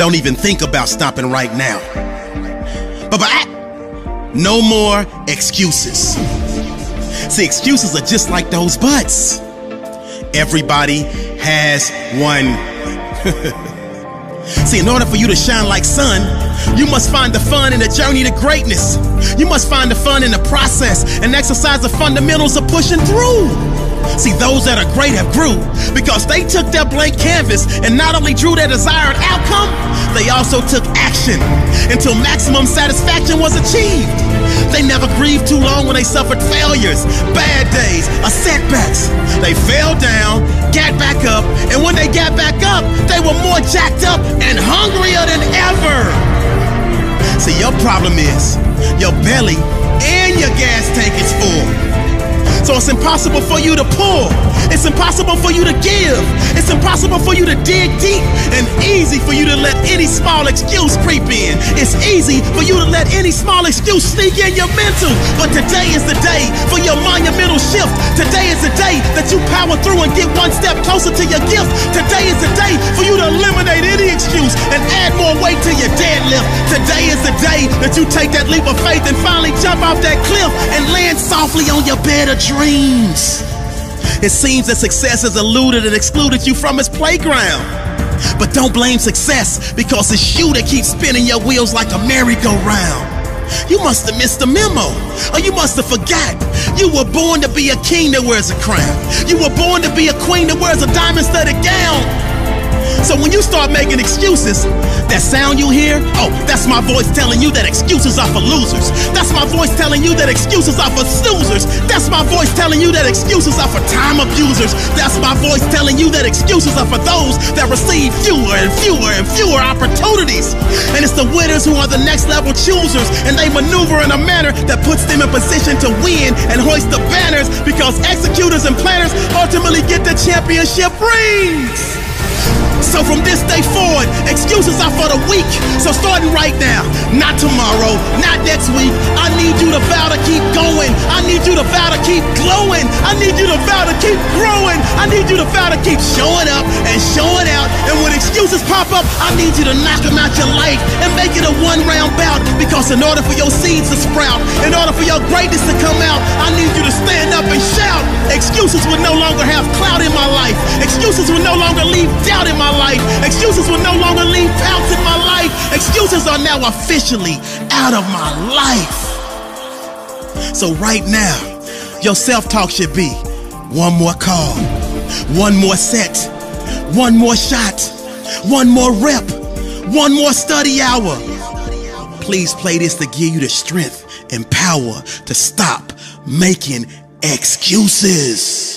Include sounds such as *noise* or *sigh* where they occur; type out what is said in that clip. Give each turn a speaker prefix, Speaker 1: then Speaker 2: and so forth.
Speaker 1: don't even think about stopping right now. But, but no more excuses. See, excuses are just like those butts. Everybody has one. *laughs* See, in order for you to shine like sun, you must find the fun in the journey to greatness. You must find the fun in the process and exercise the fundamentals of pushing through. See, those that are great have grew because they took their blank canvas and not only drew their desired outcome, they also took action until maximum satisfaction was achieved. They never grieved too long when they suffered failures, bad days, or setbacks. They fell down, got back up, and when they got back up, they were more jacked up and hungrier than ever. See, your problem is your belly and your gas tank is full. So it's impossible for you to pull. It's impossible for you to give. It's impossible for you to dig deep and easy for you to let any small excuse creep in. It's easy for you to let any small excuse sneak in your mental. But today is the day for your monumental shift. Today is the day that you power through and get one step closer to your gift. Today is the day for you to eliminate excuse and add more weight to your deadlift. Today is the day that you take that leap of faith and finally jump off that cliff and land softly on your bed of dreams. It seems that success has eluded and excluded you from its playground. But don't blame success because it's you that keeps spinning your wheels like a merry-go-round. You must have missed the memo, or you must have forgot. You were born to be a king that wears a crown. You were born to be a queen that wears a diamond-studded gown. So when you start making excuses, that sound you hear, oh, that's my voice telling you that excuses are for losers. That's my voice telling you that excuses are for snoozers. That's my voice telling you that excuses are for time abusers. That's my voice telling you that excuses are for those that receive fewer and fewer and fewer opportunities. And it's the winners who are the next level choosers, and they maneuver in a manner that puts them in position to win and hoist the banners because executors and planners ultimately get the championship rings. So from this day forward, excuses are for the weak. So starting right now, not tomorrow, not next week, I need you to vow to keep going. I need you to vow to keep glowing. I need you to vow to keep growing. I need you to vow to keep showing up and showing out. And when excuses pop up, I need you to knock them out your life and make it a one round bout. Because in order for your seeds to sprout, in order for your greatness to come out, Excuses will no longer have clout in my life. Excuses will no longer leave doubt in my life. Excuses will no longer leave doubts in my life. Excuses are now officially out of my life. So right now, your self-talk should be one more call, one more set, one more shot, one more rep, one more study hour. Please play this to give you the strength and power to stop making excuses.